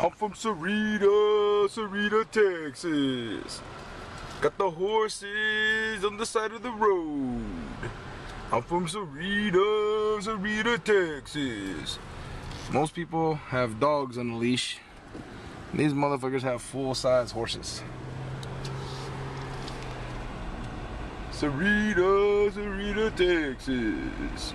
I'm from Sarita, Sarita, Texas. Got the horses on the side of the road. I'm from Sarita, Sarita, Texas. Most people have dogs on the leash. These motherfuckers have full-size horses. Sarita, Sarita, Texas.